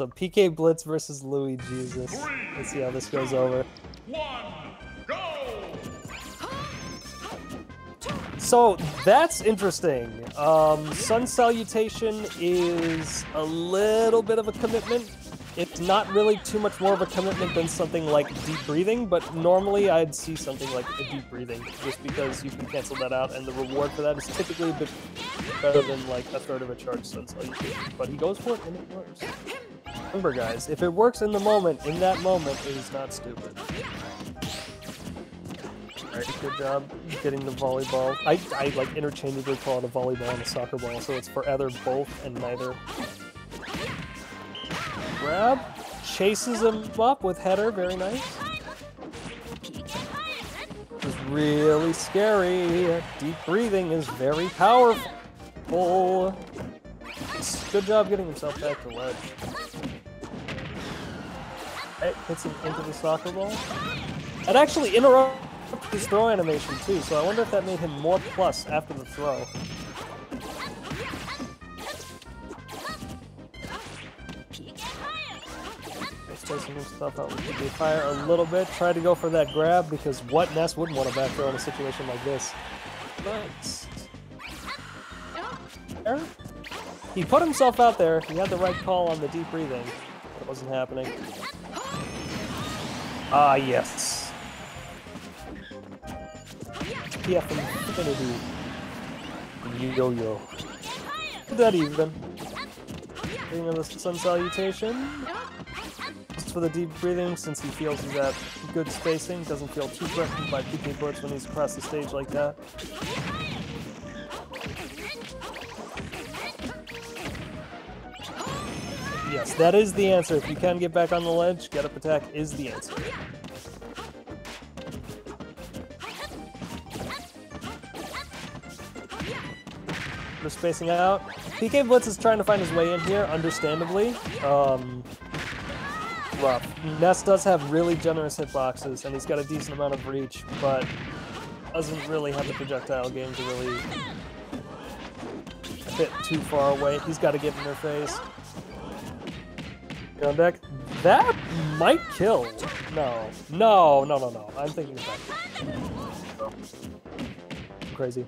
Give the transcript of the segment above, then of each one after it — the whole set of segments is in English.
So PK Blitz versus Louis Jesus. Let's see how this goes over. One, go! So that's interesting. Um, Sun Salutation is a little bit of a commitment. It's not really too much more of a commitment than something like deep breathing, but normally I'd see something like a deep breathing, just because you can cancel that out, and the reward for that is typically a bit better than like a third of a charge Sun Salutation. But he goes for it, and it works. Remember, guys, if it works in the moment, in that moment, it is not stupid. Alright, good job getting the volleyball. I, I like interchangeably call it a volleyball and a soccer ball, so it's for either both and neither. Grab, chases him up with header, very nice. Is really scary. Deep breathing is very powerful. Good job getting himself back to ledge. It hits him into the soccer ball. It actually interrupted his throw animation too, so I wonder if that made him more plus after the throw. Spacing himself out with the fire a little bit. Try to go for that grab because what Ness wouldn't want to back throw in a situation like this. Nice. There. He put himself out there. He had the right call on the deep breathing. It wasn't happening. Ah, yes. PF Infinity. Yo-yo. That even. Getting the Sun Salutation. Just for the deep breathing, since he feels he's at good spacing, doesn't feel too threatened by PK Blitz when he's across the stage like that. Yes, that is the answer. If you can get back on the ledge, get up attack is the answer. Just spacing out. PK Blitz is trying to find his way in here, understandably. Um, rough. Ness does have really generous hitboxes, and he's got a decent amount of reach, but doesn't really have the projectile game to really fit too far away. He's got to get in their face. That might kill. No. No, no, no, no. I'm thinking it. Crazy.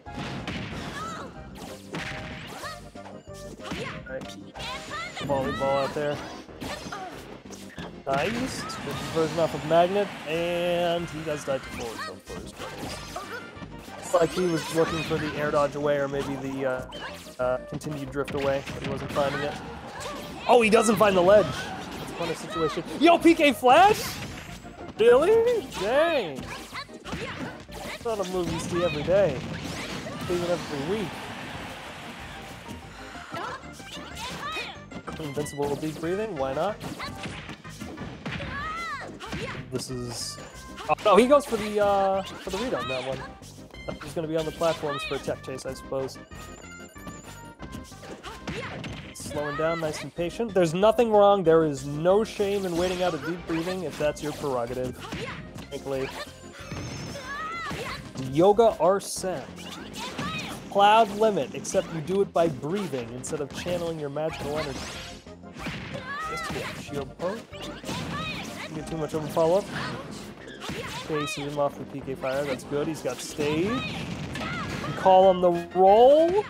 Right. Volleyball out there. Nice. Good conversion off of Magnet, and he does die to forward tilt for his. It's like he was looking for the air dodge away, or maybe the uh, uh, continued drift away, but he wasn't finding it. Oh, he doesn't find the ledge. Funny situation. Yo, PK Flash? Really? Dang. It's not a move you see every day. Even every week. Invincible will be breathing, why not? This is... Oh, no, he goes for the, uh, for the read on that one. He's gonna be on the platforms for a tech chase, I suppose. Slowing down, nice and patient. There's nothing wrong, there is no shame in waiting out a deep breathing if that's your prerogative, frankly. Yoga Arsene. Cloud Limit, except you do it by breathing instead of channeling your magical energy. Shield poke. Get too much of a follow-up. Chases him off the PK fire, that's good. He's got stage. Call him the roll.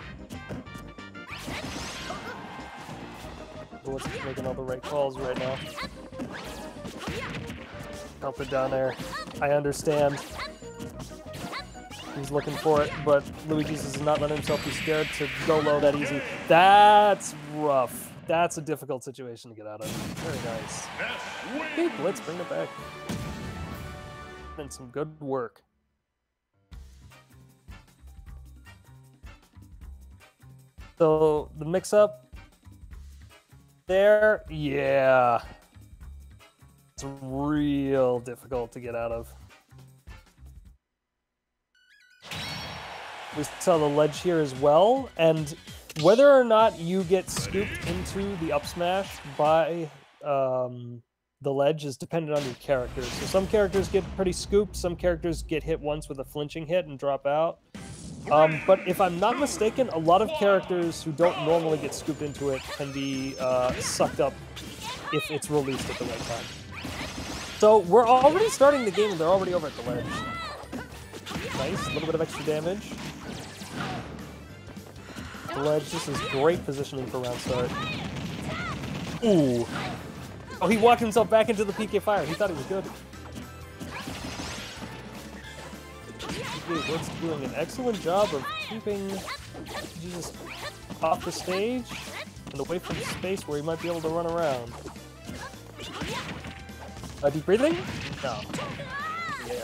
What's making all the right calls right now? Help it down there. I understand. He's looking for it, but Lui-Jesus is not letting himself be scared to go low that easy. That's rough. That's a difficult situation to get out of. Very nice. Hey, Blitz, bring it back. Been some good work. So the mix-up there, yeah, it's real difficult to get out of. We saw the ledge here as well, and whether or not you get scooped into the up smash by um, the ledge is dependent on your characters. So some characters get pretty scooped, some characters get hit once with a flinching hit and drop out. Um, but if I'm not mistaken, a lot of characters who don't normally get scooped into it can be uh, sucked up if it's released at the right time. So we're already starting the game they're already over at the ledge. Nice, a little bit of extra damage. Ledge, this is great positioning for round start. Ooh. Oh, he walked himself back into the PK fire. He thought he was good. Blitz doing an excellent job of keeping Jesus off the stage and away from the space where he might be able to run around. Uh, deep breathing? No. Yeah.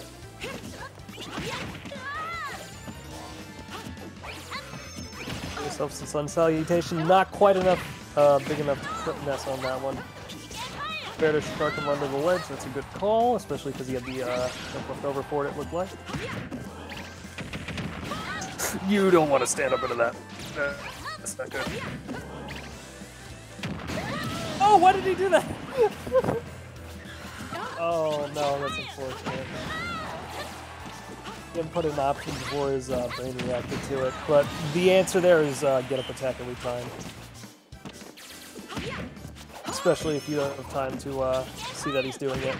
Yourself some sun salutation. Not quite enough, uh, big enough mess on that one. Fair to strike him under the ledge. That's a good call, especially because he had the uh, left over for it, it looked like. You don't want to stand up into that. That's not good. Oh, why did he do that? oh no, that's unfortunate. Didn't put an option before his uh, brain reacted to it, but the answer there is uh, get up attack every time. Especially if you don't have time to uh, see that he's doing it.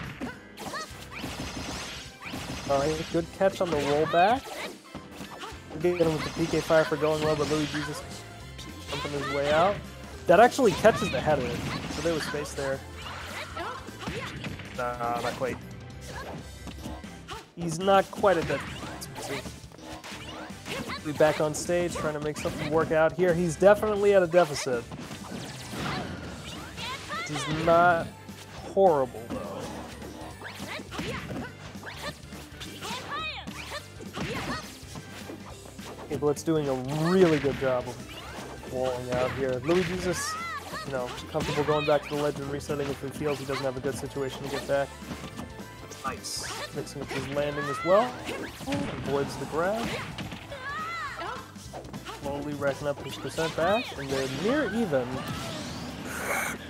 Alright, good catch on the rollback. Get him with the PK fire for going low, but Lui-Jesus jumping his way out. That actually catches the header, so there was space there. Nah, not quite. He's not quite at that. Be back on stage trying to make something work out here. He's definitely at a deficit. He's not horrible though. Blitz doing a really good job of walling out here. Lui-Jesus, you know, comfortable going back to the ledge and resetting if he feels he doesn't have a good situation to get back. Nice. Mixing up his landing as well. Avoids the grab. Slowly racking up his percent back, and they're near even.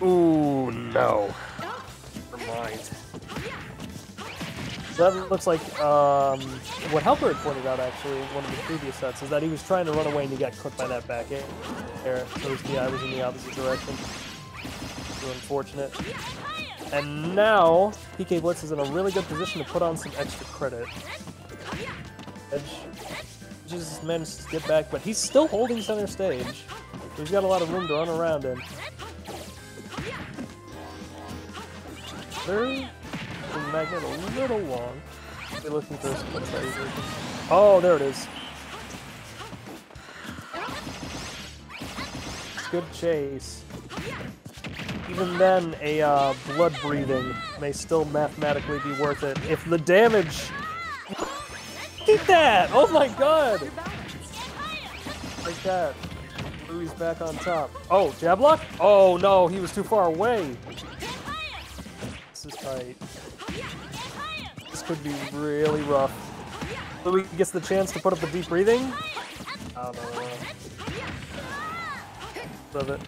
Ooh, no. Never mind. That looks like um, what Helper had pointed out actually in one of the previous sets is that he was trying to run away and he got clipped by that back air. His DI was in the opposite direction. So unfortunate. And now PK Blitz is in a really good position to put on some extra credit. Edge just managed to get back, but he's still holding center stage. He's got a lot of room to run around in. Very a little long. Be looking for a. Oh, there it is. Good chase. Even then, a uh, blood breathing may still mathematically be worth it if the damage. Eat that! Oh my god! Like that. Lui back on top. Oh, jab lock? Oh no, he was too far away. This. This could be really rough. Lui gets the chance to put up a deep breathing. I don't know. Uh, love it.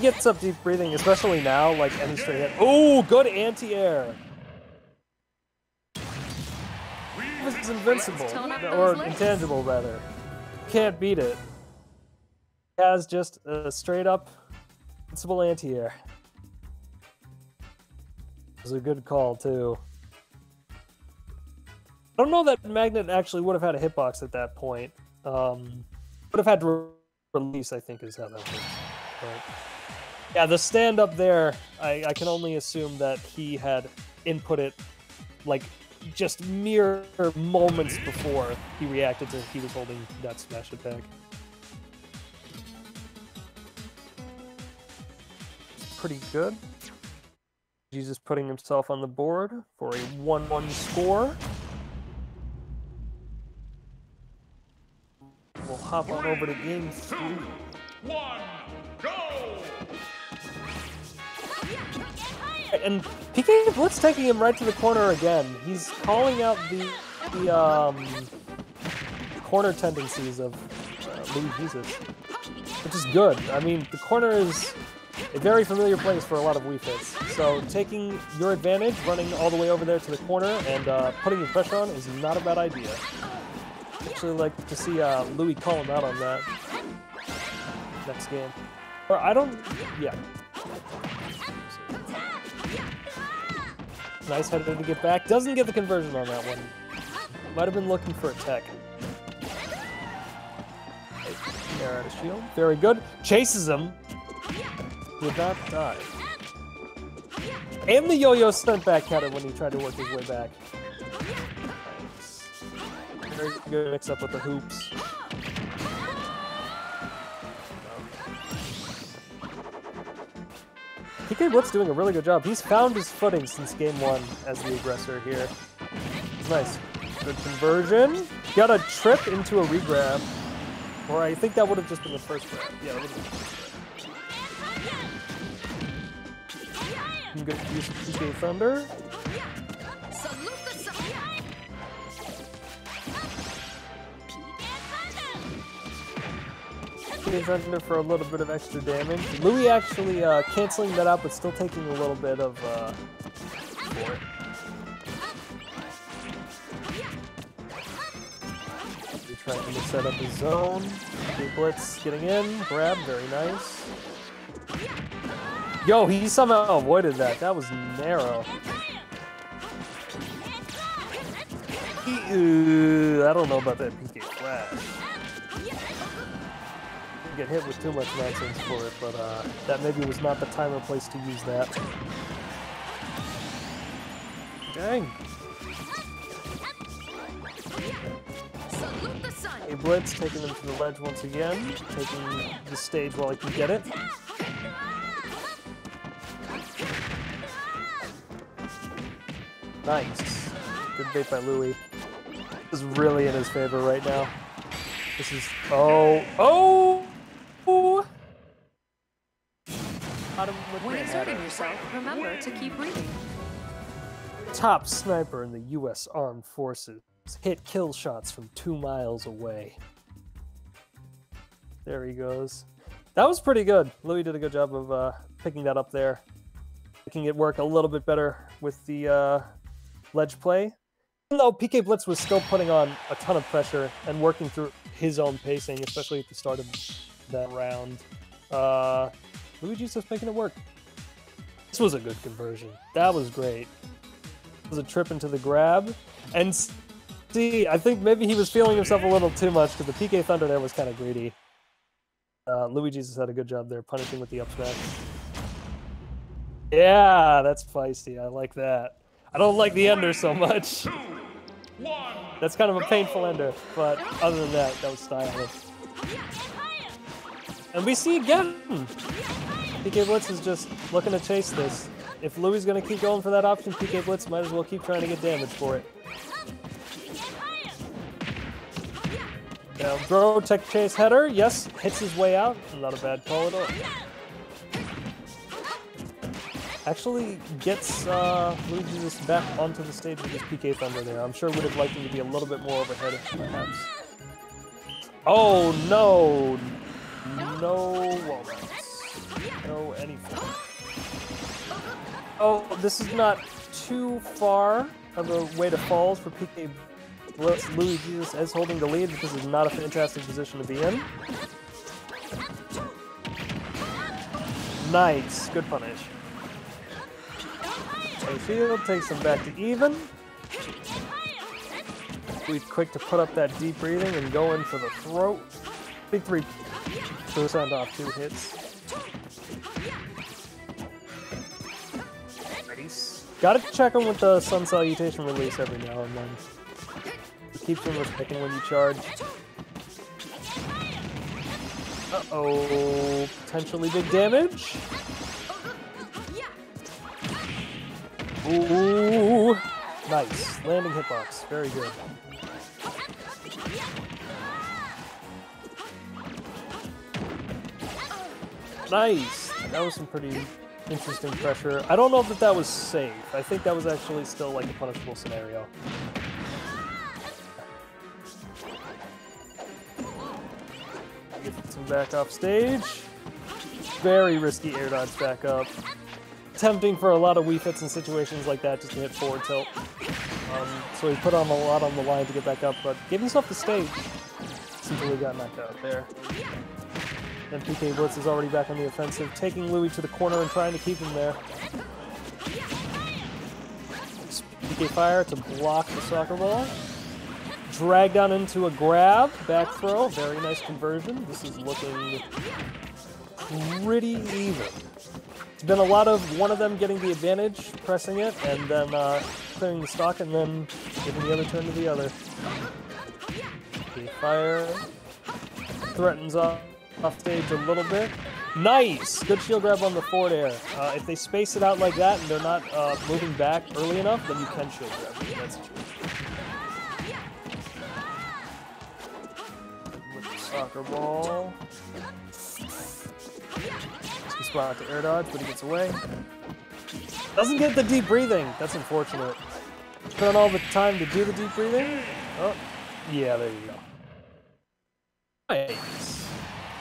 Gets up deep breathing, especially now, like any straight hit. Oh, good anti-air. This is invincible, or intangible rather. Can't beat it. Has just a straight up invincible anti-air. Was a good call too. I don't know that Magnet actually would have had a hitbox at that point. Um, would have had to re release, I think, is how that works. But yeah, the stand up there, I, I can only assume that he had input it like just mere moments before he reacted to he was holding that smash attack. Pretty good. Jesus putting himself on the board for a 1-1 score. We'll hop on over to game three. One, go! And PK Blitz taking him right to the corner again. He's calling out the the um, corner tendencies of uh, Lui-Jesus, which is good. I mean, the corner is a very familiar place for a lot of Wii Fits. So taking your advantage, running all the way over there to the corner, and uh, putting your pressure on is not a bad idea. Actually, like to see uh, Lui call him out on that next game. Or I don't. Yeah. Nice header to get back. Doesn't get the conversion on that one. Might have been looking for a tech. There out of shield. Very good. Chases him. Would not die. And the yo-yo stunt back at him when he tried to work his way back. Very good mix up with the hoops. PK Blitz doing a really good job. He's found his footing since game one as the aggressor here. Nice. Good conversion. Got a trip into a regrab. Or I think that would have just been the first grab. Yeah, grab. Good use PK Thunder. Thunder for a little bit of extra damage. Lui actually uh, canceling that out, but still taking a little bit of uh. He's trying to set up his zone. Blitz getting in. Grab, very nice. Yo, he somehow avoided that. That was narrow. He, uh, I don't know about that PK Flash. Get hit with too much nonsense for it, but uh, that maybe was not the time or place to use that. Dang. A Blitz taking him to the ledge once again, taking the stage while he can get it. Nice. Good bait by Lui. This is really in his favor right now. This is oh oh oh. With When exerting yourself, remember to keep breathing. Top sniper in the U.S. Armed Forces hit kill shots from two miles away. There he goes. That was pretty good. Lui did a good job of uh, picking that up there, making it work a little bit better with the uh, ledge play. Even though PK Blitz was still putting on a ton of pressure and working through his own pacing, especially at the start of that round, uh, Lui-Jesus just making it work. This was a good conversion. That was great It was a trip into the grab. And see, I think maybe he was feeling himself a little too much because the PK Thunder there was kind of greedy. Uh, Luigi just had a good job there, punishing with the up smash. Yeah, that's feisty. I like that. I don't like the ender so much. That's kind of a painful ender, but other than that, that was stylish. And we see again. PK Blitz is just looking to chase this. If Lui is going to keep going for that option, PK Blitz might as well keep trying to get damage for it. Now, throw, tech chase header. Yes, hits his way out. Not a bad call at all. Actually gets uh, Lui-Jesus back onto the stage with his PK Thunder there. I'm sure would have liked him to be a little bit more overhead, perhaps. Oh, no. No walnuts. No anything. Oh, this is not too far of a way to fall for PK Lui-Jesus as holding the lead, this is not a fantastic position to be in. Nice. Good punish. Field takes him back to even. We quick to put up that deep breathing and go in for the throat. Big three percent off two hits. Nice. Gotta check him with the Sun Salutation release every now and then. It keeps him from picking when you charge. Uh-oh. Potentially big damage. Ooh. Nice. Landing hitbox. Very good. Nice. That was some pretty interesting pressure. I don't know if that was safe. I think that was actually still like a punishable scenario. Get some back off stage. Very risky air dodge back up. Tempting for a lot of Wii fits in situations like that just to hit forward tilt. Um, so he put on a lot on the line to get back up, but gave himself the stage until he got knocked out there. And PK Blitz is already back on the offensive, taking Lui to the corner and trying to keep him there. PK Fire to block the soccer ball. Drag down into a grab, back throw, very nice conversion. This is looking pretty even. It's been a lot of one of them getting the advantage, pressing it, and then uh, clearing the stock, and then giving the other turn to the other. Okay, fire threatens off, off stage a little bit. Nice! Good shield grab on the forward air. Uh, if they space it out like that and they're not uh, moving back early enough, then you can shield grab in that situation. With the soccer ball. Spot to air dodge, but he gets away. Doesn't get the deep breathing. That's unfortunate. Spent all the time to do the deep breathing. Oh, yeah, there you go. Nice.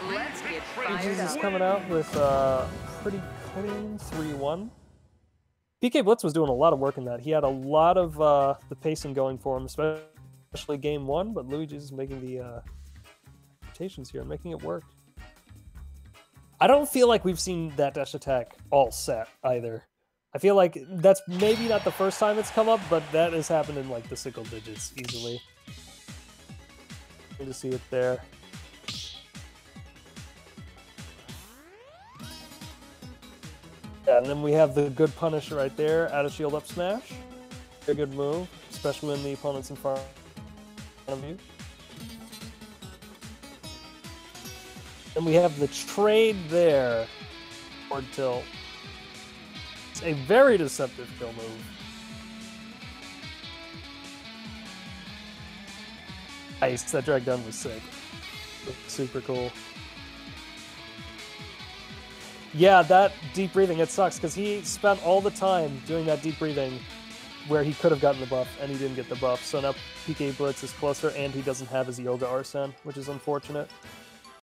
Let's get is coming out with uh, pretty clean 3-1. PK Blitz was doing a lot of work in that. He had a lot of uh, the pacing going for him, especially game one, but Lui-Jesus is making the uh, rotations here making it work. I don't feel like we've seen that dash attack all set either. I feel like that's maybe not the first time it's come up, but that has happened in like the single digits easily. To see it there. Yeah, and then we have the good punish right there, out of shield up smash. A good move, especially when the opponent's in front of you. Then we have the trade there. Forward tilt. It's a very deceptive kill move. Nice, that drag down was sick. Super cool. Yeah, that deep breathing, it sucks because he spent all the time doing that deep breathing where he could have gotten the buff and he didn't get the buff. So now PK Blitz is closer and he doesn't have his Yoga Arsene, which is unfortunate.